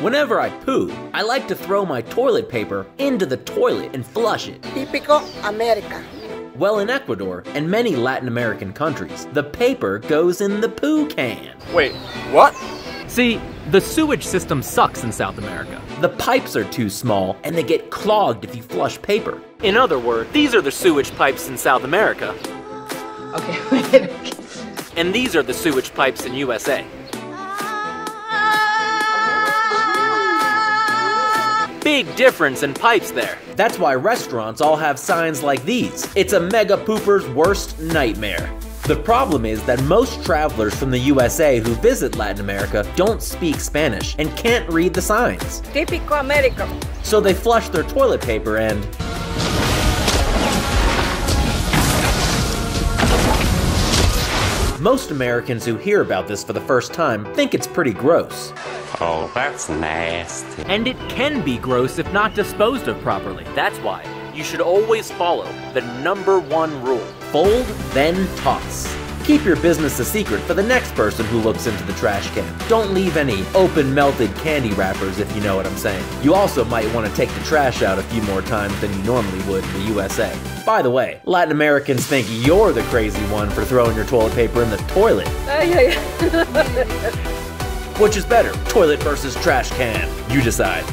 Whenever I poo, I like to throw my toilet paper into the toilet and flush it. Típico América. Well, in Ecuador and many Latin American countries, the paper goes in the poo can. Wait, what? See, the sewage system sucks in South America. The pipes are too small and they get clogged if you flush paper. In other words, these are the sewage pipes in South America, Okay, wait. and these are the sewage pipes in USA. Big difference in pipes there. That's why restaurants all have signs like these. It's a mega pooper's worst nightmare. The problem is that most travelers from the USA who visit Latin America don't speak Spanish and can't read the signs. Típico América. So they flush their toilet paper and. Most Americans who hear about this for the first time think it's pretty gross. Oh, that's nasty. And it can be gross if not disposed of properly. That's why you should always follow the number one rule. Fold, then toss. Keep your business a secret for the next person who looks into the trash can. Don't leave any open melted candy wrappers if you know what I'm saying. You also might want to take the trash out a few more times than you normally would in the USA. By the way, Latin Americans think you're the crazy one for throwing your toilet paper in the toilet. Which is better, toilet versus trash can? You decide.